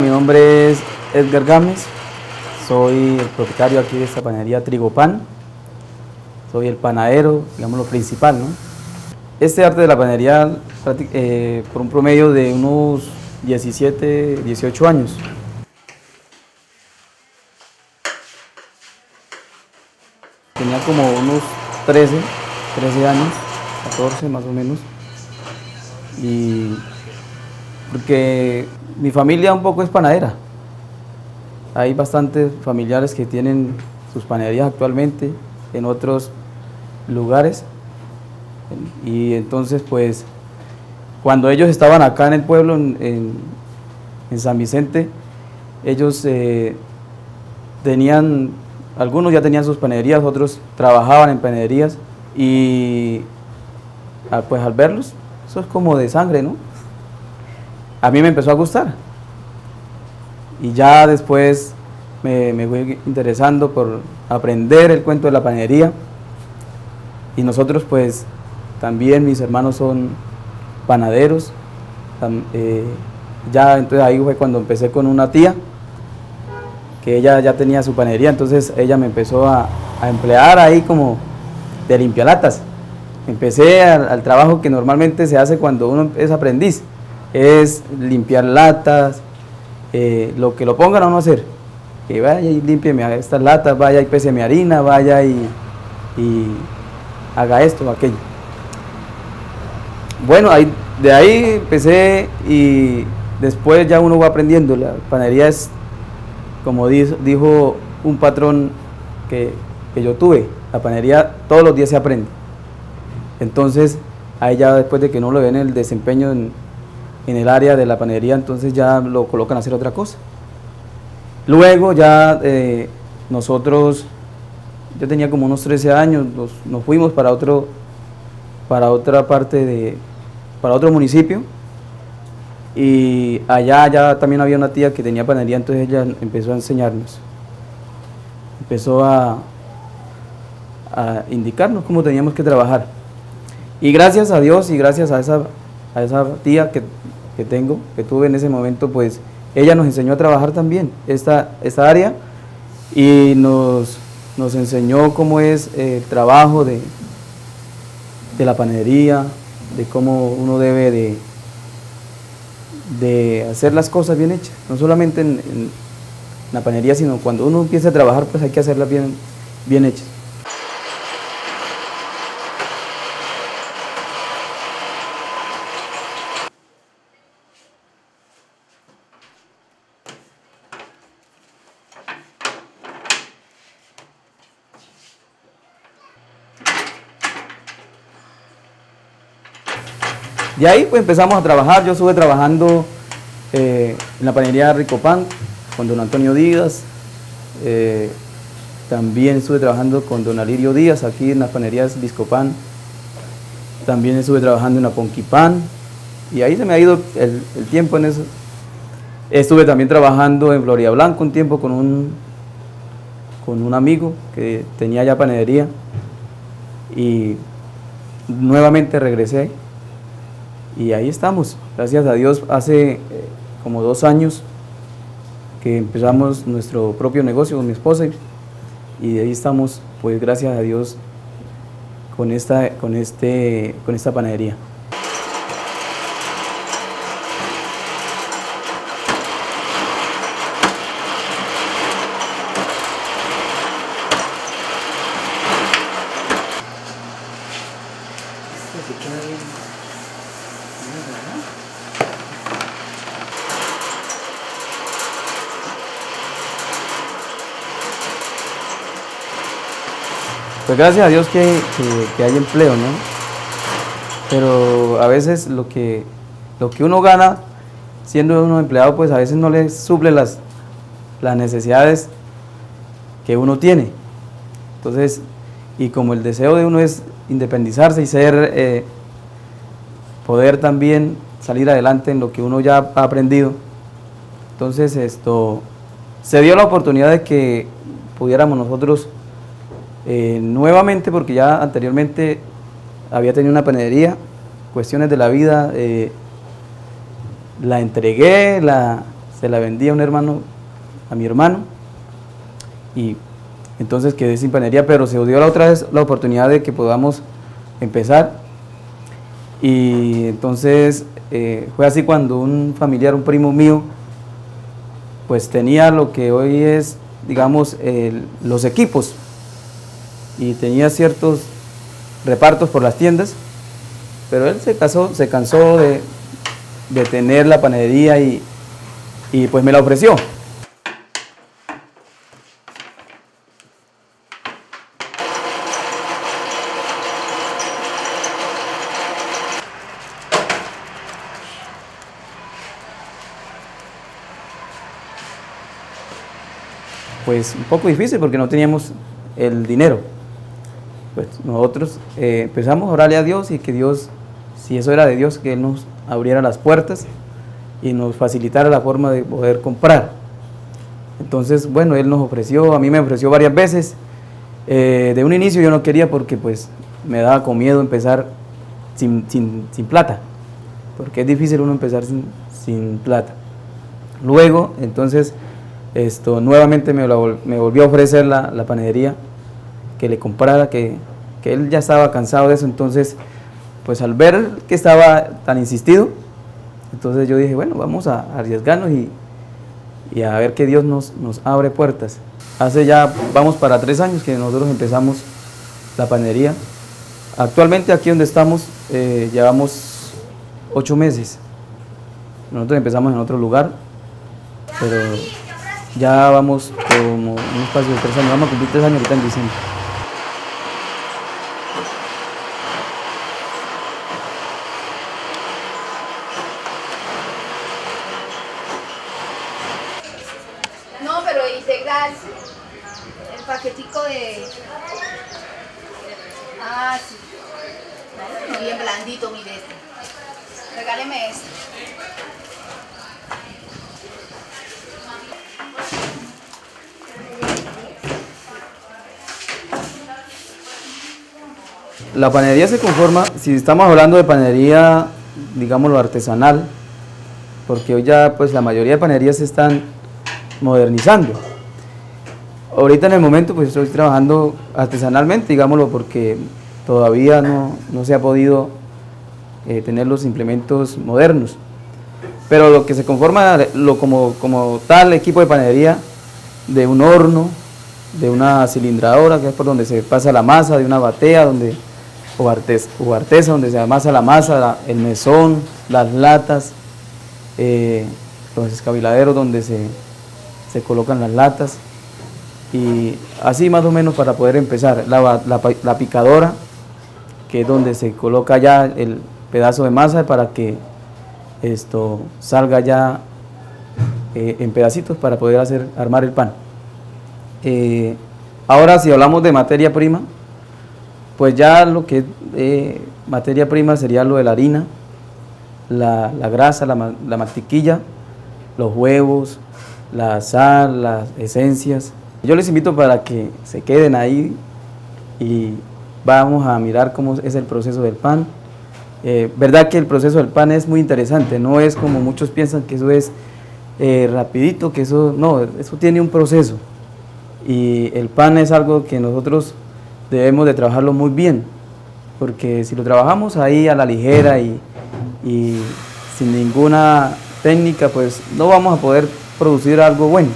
Mi nombre es Edgar Gámez, soy el propietario aquí de esta panadería Trigopan, soy el panadero, digamos lo principal. ¿no? Este arte de la panadería eh, por un promedio de unos 17, 18 años. Tenía como unos 13, 13 años, 14 más o menos. Y porque mi familia un poco es panadera. Hay bastantes familiares que tienen sus panaderías actualmente en otros lugares. Y entonces pues cuando ellos estaban acá en el pueblo, en, San Vicente, ellos eh, tenían algunos ya tenían sus panaderías, otros trabajaban en panaderías y ah, pues al verlos, eso es como de sangre, ¿no? A mí me empezó a gustar. Y ya después me, me fui interesando por aprender el cuento de la panadería. Y nosotros pues también mis hermanos son panaderos. Eh, ya entonces ahí fue cuando empecé con una tía que ella ya tenía su panería, entonces ella me empezó a, emplear ahí como de limpialatas. Empecé al, trabajo que normalmente se hace cuando uno es aprendiz, es limpiar latas, eh, lo que lo pongan a uno a hacer. Que vaya y limpie estas latas, vaya y pese mi harina, vaya y, haga esto o aquello. Bueno, ahí, de ahí empecé y después ya uno va aprendiendo. La panadería es como dijo un patrón que, yo tuve, la panería todos los días se aprende. Entonces, ahí ya después de que no lo ven el desempeño el área de la panería, entonces ya lo colocan a hacer otra cosa. Luego ya eh, nosotros, yo tenía como unos 13 años, nos, fuimos para, otro, para otra parte de, para otro municipio, y allá ya también había una tía que tenía panadería, entonces ella empezó a enseñarnos. Empezó a indicarnos cómo teníamos que trabajar. Y gracias a Dios y gracias a esa, a esa tía que, tengo, que tuve en ese momento, pues ella nos enseñó a trabajar también esta, esta área y nos, nos enseñó cómo es el trabajo de, de la panadería, de cómo uno debe de de hacer las cosas bien hechas, no solamente en, la panería, sino cuando uno empieza a trabajar, pues hay que hacerlas bien, bien hechas. De ahí pues empezamos a trabajar, yo estuve trabajando eh, en la panería Ricopan con don Antonio Díaz, eh, también estuve trabajando con don Alirio Díaz aquí en las panerías Viscopan, también estuve trabajando en la Ponquipan y ahí se me ha ido el, tiempo en eso. Estuve también trabajando en Floria Blanco un tiempo con un, con un amigo que tenía ya panadería. Y nuevamente regresé y ahí estamos, gracias a Dios, hace eh, como dos años que empezamos nuestro propio negocio con mi esposa y de ahí estamos, pues gracias a Dios, con esta, con este, con esta panadería. Pues gracias a Dios que, hay empleo, ¿no? Pero a veces lo que, lo que uno gana siendo uno empleado, pues a veces no le suple las, las necesidades que uno tiene. Entonces, y como el deseo de uno es independizarse y ser, eh, poder también salir adelante en lo que uno ya ha aprendido, entonces esto, se dio la oportunidad de que pudiéramos nosotros eh, nuevamente, porque ya anteriormente había tenido una panadería, cuestiones de la vida, eh, la entregué, la, se la vendí a un hermano, a mi hermano, y entonces quedé sin panería, pero se dio la otra vez la oportunidad de que podamos empezar. Y entonces eh, fue así cuando un familiar, un primo mío, pues tenía lo que hoy es, digamos, los equipos y tenía ciertos repartos por las tiendas, pero él se, casó, se cansó de, tener la panadería y, y pues me la ofreció. pues un poco difícil porque no teníamos el dinero. Pues nosotros eh, empezamos a orarle a Dios y que Dios, si eso era de Dios, que Él nos abriera las puertas y nos facilitara la forma de poder comprar. Entonces, bueno, Él nos ofreció, a mí me ofreció varias veces. Eh, de un inicio yo no quería porque pues me daba con miedo empezar sin, plata, porque es difícil uno empezar sin, sin plata. Luego, entonces, esto, nuevamente me, me volvió a ofrecer la, la, panadería que le comprara, que, que, él ya estaba cansado de eso, entonces, pues al ver que estaba tan insistido, entonces yo dije, bueno, vamos a arriesgarnos y, y a ver que Dios nos, nos abre puertas. Hace ya, vamos para tres años que nosotros empezamos la panadería. Actualmente aquí donde estamos eh, llevamos ocho meses. Nosotros empezamos en otro lugar, pero ya vamos como un espacio de tres años, vamos a cumplir tres años ahorita en diciembre. No, pero integral, el paquetico de... Ah, sí. Bien blandito, mire este. Regáleme este. La panadería se conforma, si estamos hablando de panadería, digámoslo, artesanal, porque hoy ya pues la mayoría de panaderías se están modernizando. Ahorita en el momento pues estoy trabajando artesanalmente, digámoslo, porque todavía no, se ha podido eh, tener los implementos modernos. Pero lo que se conforma lo como, como tal equipo de panadería, de un horno, de una cilindradora, que es por donde se pasa la masa, de una batea, donde o, artesa, donde se amasa la masa, el mesón, las latas, eh, los escabiladeros donde se, colocan las latas y así más o menos para poder empezar. La, picadora, que es donde se coloca ya el pedazo de masa para que esto salga ya eh, en pedacitos para poder hacer armar el pan. Eh, ahora si hablamos de materia prima, pues ya lo que es eh, materia prima sería lo de la harina, la, grasa, la, la, mantequilla, los huevos, la sal, las esencias. Yo les invito para que se queden ahí y vamos a mirar cómo es el proceso del pan. Eh, verdad que el proceso del pan es muy interesante, no es como muchos piensan que eso es eh, rapidito, que eso no, eso tiene un proceso. Y el pan es algo que nosotros debemos de trabajarlo muy bien, porque si lo trabajamos ahí a la ligera y, sin ninguna técnica, pues no vamos a poder producir algo bueno,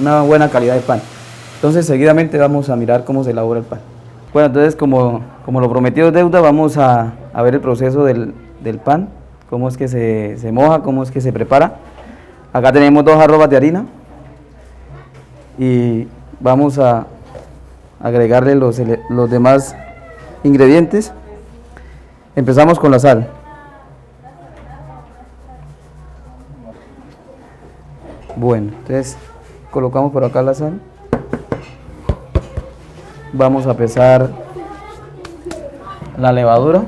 una buena calidad de pan. Entonces seguidamente vamos a mirar cómo se elabora el pan. Bueno, entonces como, como lo prometido es deuda, vamos a, ver el proceso del, pan, cómo es que se, se, moja, cómo es que se prepara. Acá tenemos dos arrobas de harina y vamos a, agregarle los, los demás ingredientes. Empezamos con la sal. Bueno, entonces colocamos por acá la sal. Vamos a pesar la levadura.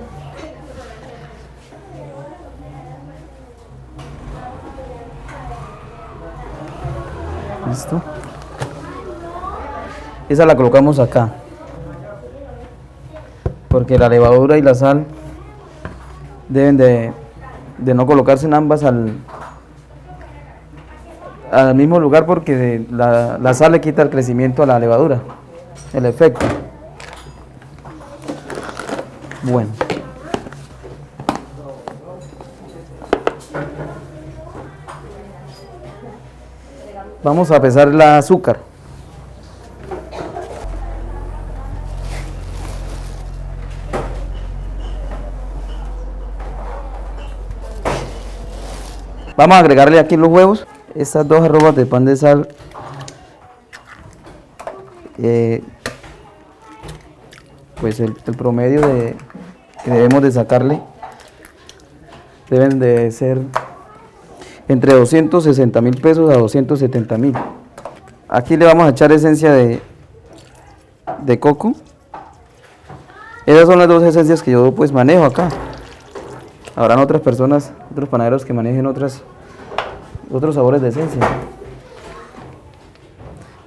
Listo. Esa la colocamos acá. Porque la levadura y la sal deben de, no colocarse en ambas al, al mismo lugar porque la, la sal le quita el crecimiento a la levadura, el efecto. Bueno. Vamos a pesar el azúcar. Vamos a agregarle aquí los huevos, estas dos arrobas de pan de sal. Eh, pues el, el promedio de, que debemos de sacarle deben de ser entre 260 mil pesos a 270 mil. Aquí le vamos a echar esencia de, de coco. Esas son las dos esencias que yo pues manejo acá. Habrán otras personas, otros panaderos que manejen otras, otros sabores de esencia.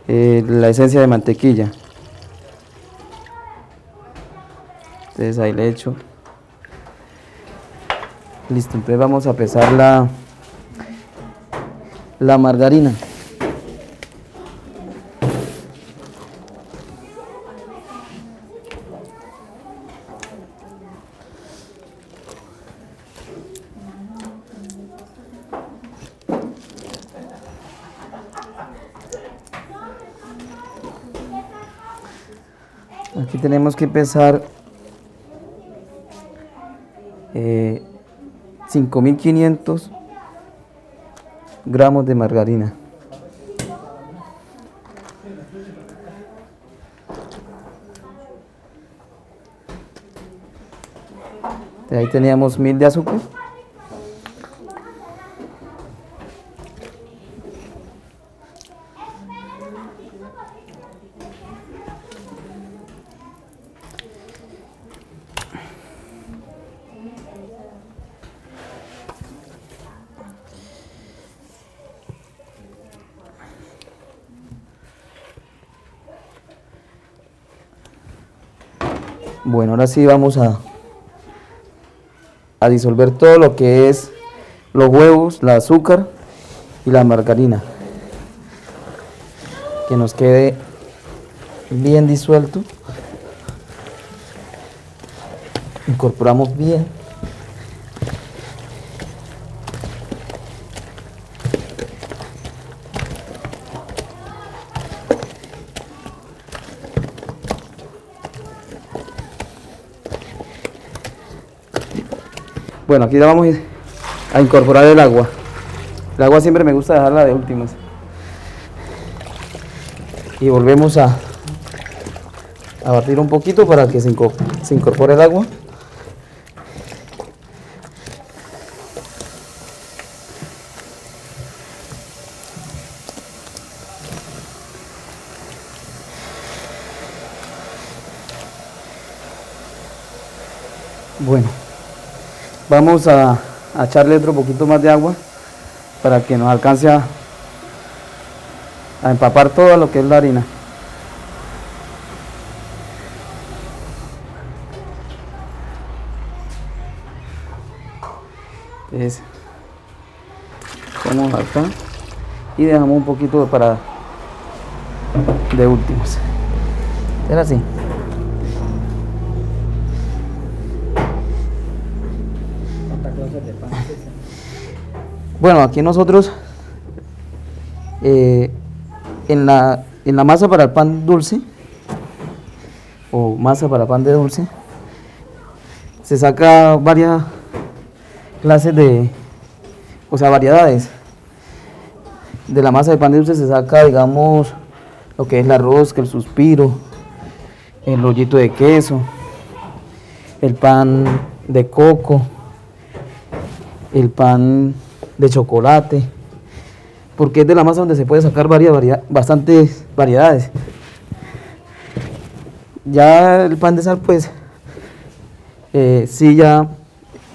Eh, la esencia de mantequilla. Entonces ahí le echo. Listo, entonces vamos a pesar la, la margarina. Aquí tenemos que pesar eh, 5500 gramos de margarina. Ahí teníamos 1000 de azúcar. Bueno, ahora sí vamos a, a disolver todo lo que es los huevos, el azúcar y la margarina. Que nos quede bien disuelto. Incorporamos bien. Bueno, aquí ya vamos a incorporar el agua. El agua siempre me gusta dejarla de últimas. Y volvemos a, a batir un poquito para que se, inco- se incorpore el agua. Bueno, vamos a, a echarle otro poquito más de agua para que nos alcance a, a empapar todo lo que es la harina. Entonces, vamos acá y dejamos un poquito para de últimos. Era así. Bueno, aquí nosotros eh, en, la, en la masa para el pan dulce o masa para pan de dulce se saca varias clases de, o sea, variedades. De la masa de pan de dulce se saca, digamos, lo que es la rosca, el suspiro, el rollito de queso, el pan de coco, el pan de chocolate, porque es de la masa donde se puede sacar varias, varia- bastantes variedades. Ya el pan de sal, pues, eh, sí ya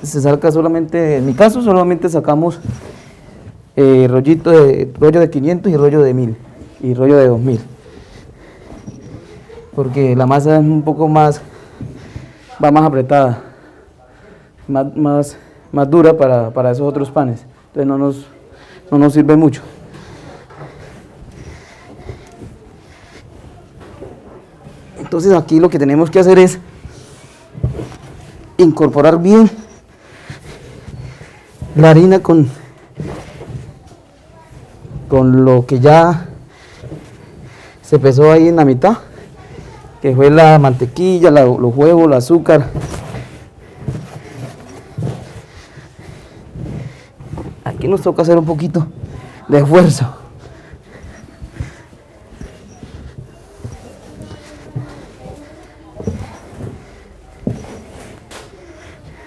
se saca solamente, en mi caso solamente sacamos eh, rollito de, rollo de 500 y rollo de 1000 y rollo de 2000. Porque la masa es un poco más, va más apretada, más, más, más dura para, para esos otros panes. Entonces no nos, no nos sirve mucho. Entonces aquí lo que tenemos que hacer es incorporar bien la harina con, con lo que ya se pesó ahí en la mitad, que fue la mantequilla, los huevos, el azúcar, nos toca hacer un poquito de esfuerzo.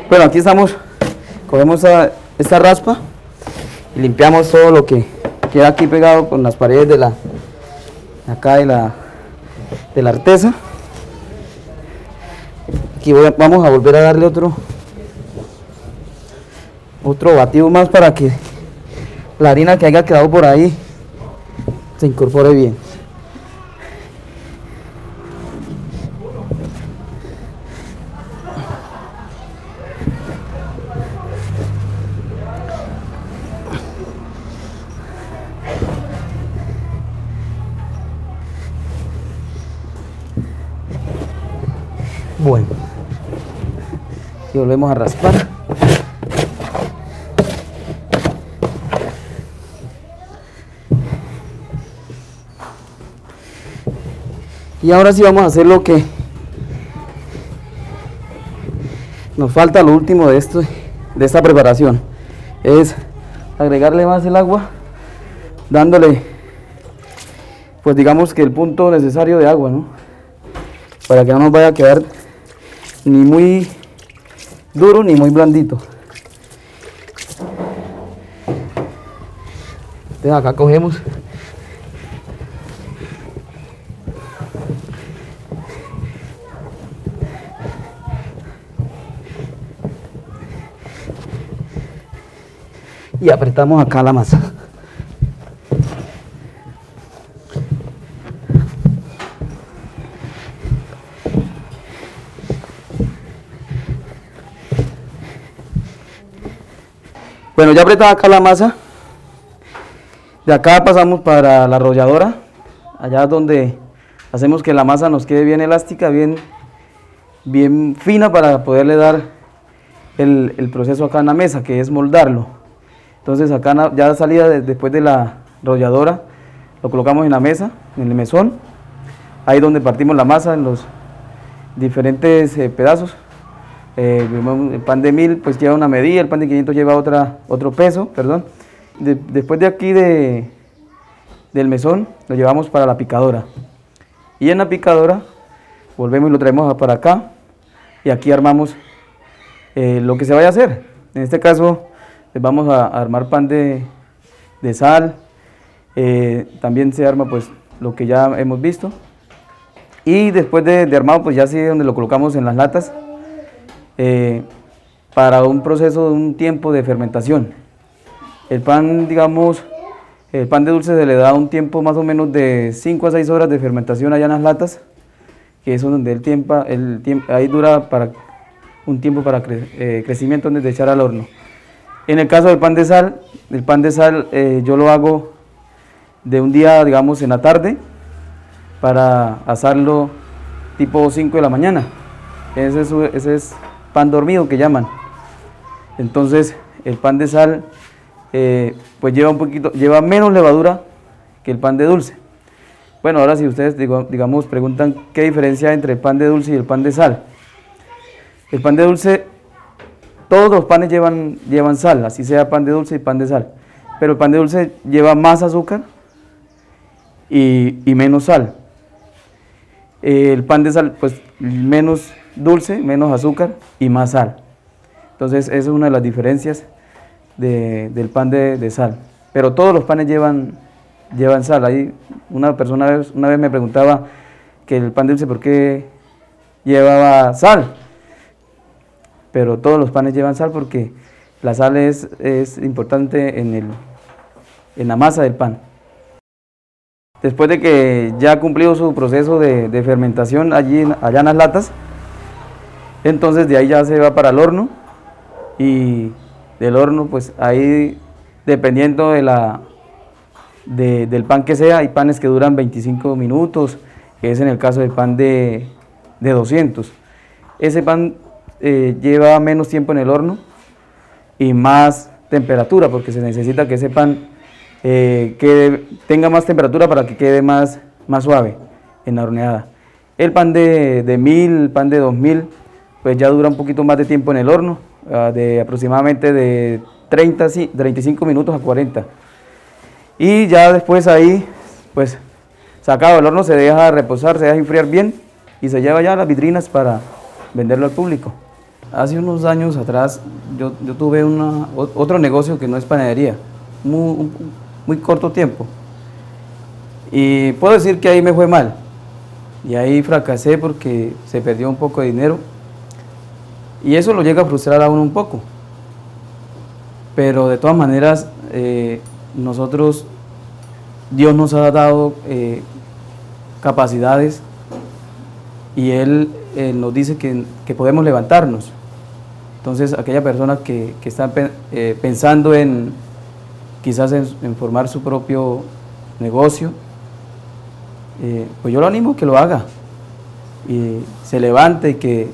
Bueno, aquí estamos, cogemos esta raspa y limpiamos todo lo que queda aquí pegado con las paredes de la, acá de la, de la artesa. Aquí voy vamos a volver a darle otro, otro batido más para que la harina que haya quedado por ahí se incorpore bien. Bueno, y volvemos a raspar. Y ahora sí vamos a hacer lo que nos falta, lo último de esto, de esta preparación, es agregarle más el agua, dándole, pues digamos que el punto necesario de agua, ¿no? Para que no nos vaya a quedar ni muy duro ni muy blandito. Entonces acá cogemos y apretamos acá la masa. Bueno, ya apretada acá la masa. De acá pasamos para la arrolladora, allá donde hacemos que la masa nos quede bien elástica, bien, bien fina para poderle dar el, el proceso acá en la mesa, que es moldarlo. Entonces acá ya salida de- después de la arrolladora, lo colocamos en la mesa, en el mesón, ahí donde partimos la masa en los diferentes eh, pedazos. Eh, el pan de 1000 pues lleva una medida, el pan de 500 lleva otra, otro peso, perdón. De- después de aquí de, del mesón lo llevamos para la picadora. Y en la picadora volvemos y lo traemos para acá y aquí armamos eh, lo que se vaya a hacer. En este caso eh, vamos a, armar pan de, sal, eh, también se arma pues lo que ya hemos visto. Y después de, de armado pues ya sí donde lo colocamos en las latas eh, para un proceso de un tiempo de fermentación. El pan, digamos, el pan de dulce se le da un tiempo más o menos de 5 a 6 horas de fermentación allá en las latas, que es donde el tiempo, el tiempo ahí dura para un tiempo para cre- crecimiento antes de echar al horno. En el caso del pan de sal, el pan de sal eh, yo lo hago de un día, digamos, en la tarde, para asarlo tipo 5 de la mañana. Ese es, pan dormido que llaman. Entonces, el pan de sal, eh, pues lleva un poquito, lleva menos levadura que el pan de dulce. Bueno, ahora si ustedes, digamos, preguntan qué diferencia hay entre el pan de dulce y el pan de sal. El pan de dulce, todos los panes llevan, llevan sal, así sea pan de dulce y pan de sal. Pero el pan de dulce lleva más azúcar y, y menos sal. El pan de sal, pues menos dulce, menos azúcar y más sal. Entonces, esa es una de las diferencias de- del pan de, de sal. Pero todos los panes llevan, llevan sal. Ahí una persona una vez me preguntaba que el pan dulce, ¿por qué llevaba sal? Pero todos los panes llevan sal porque la sal es, es importante en, el, en la masa del pan. Después de que ya ha cumplido su proceso de, de fermentación allí allá en las latas, entonces de ahí ya se va para el horno y del horno pues ahí dependiendo de la, de- del pan que sea, hay panes que duran 25 minutos, que es en el caso del pan de, de 200. Ese pan eh, lleva menos tiempo en el horno y más temperatura, porque se necesita que ese pan eh, quede, tenga más temperatura para que quede más, más suave en la horneada. El pan de, de 1000, el pan de 2000, pues ya dura un poquito más de tiempo en el horno, ah, de aproximadamente de 30, 35 minutos a 40. Y ya después ahí, pues sacado del horno se deja reposar, se deja enfriar bien y se lleva ya a las vitrinas para venderlo al público. Hace unos años atrás yo, tuve otro negocio que no es panadería, muy, corto tiempo. Y puedo decir que ahí me fue mal. Y ahí fracasé porque se perdió un poco de dinero. Y eso lo llega a frustrar a uno un poco. Pero de todas maneras, eh, nosotros, Dios nos ha dado eh, capacidades y Él, nos dice que podemos levantarnos. Entonces, aquella persona que, está eh, pensando en quizás en, formar su propio negocio, eh, pues yo lo animo que lo haga. Y se levante y que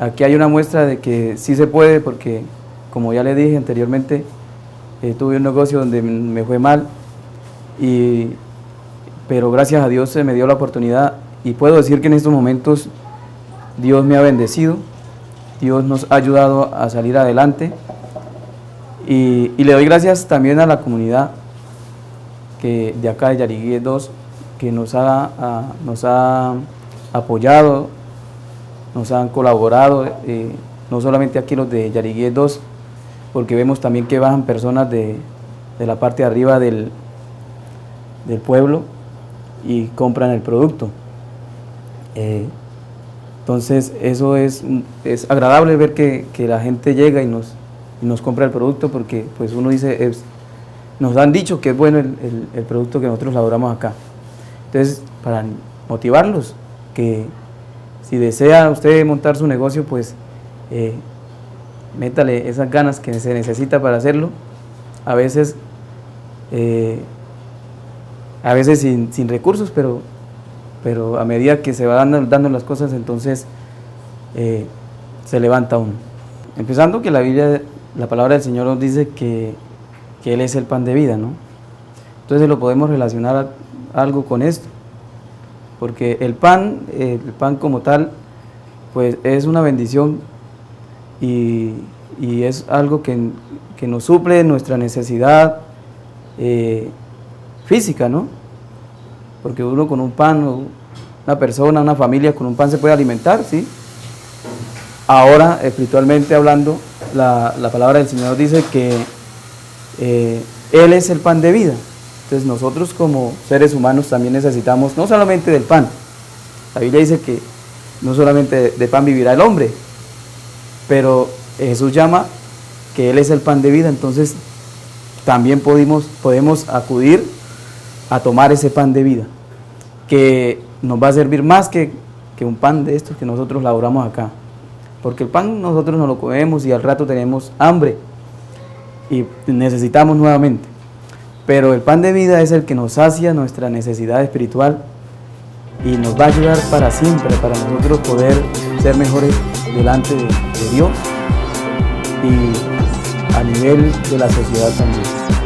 aquí hay una muestra de que sí se puede porque como ya le dije anteriormente, eh, tuve un negocio donde me fue mal, y, pero gracias a Dios se me dio la oportunidad y puedo decir que en estos momentos Dios me ha bendecido Dios nos ha ayudado a salir adelante y, le doy gracias también a la comunidad que de acá de Yariguí 2 que nos ha, nos ha apoyado, nos han colaborado, eh, no solamente aquí los de Yariguí 2, porque vemos también que bajan personas de, la parte de arriba del, del pueblo y compran el producto. Eh, entonces, eso es, es agradable ver que, la gente llega y nos, nos compra el producto porque pues uno dice, nos han dicho que es bueno el, producto que nosotros elaboramos acá. Entonces, para motivarlos, que si desea usted montar su negocio, pues eh, métale esas ganas que se necesita para hacerlo. A veces, eh, a veces sin, sin recursos, pero pero a medida que se van dando, las cosas, entonces eh, se levanta uno. Empezando que la Biblia, la palabra del Señor nos dice que, Él es el pan de vida, ¿no? Entonces lo podemos relacionar algo con esto, porque el pan, el pan como tal, pues es una bendición y, es algo que, nos suple nuestra necesidad eh, física, ¿no? Porque uno con un pan, una persona, una familia con un pan se puede alimentar, ¿sí? Ahora, espiritualmente hablando, la, palabra del Señor dice que eh, Él es el pan de vida. Entonces nosotros como seres humanos también necesitamos no solamente del pan. La Biblia dice que no solamente de pan vivirá el hombre, pero Jesús llama que Él es el pan de vida, entonces también podemos, podemos acudir a tomar ese pan de vida, que nos va a servir más que, un pan de estos que nosotros laboramos acá. Porque el pan nosotros nos lo comemos y al rato tenemos hambre y necesitamos nuevamente. Pero el pan de vida es el que nos sacia nuestra necesidad espiritual y nos va a ayudar para siempre, para nosotros poder ser mejores delante de Dios y a nivel de la sociedad también.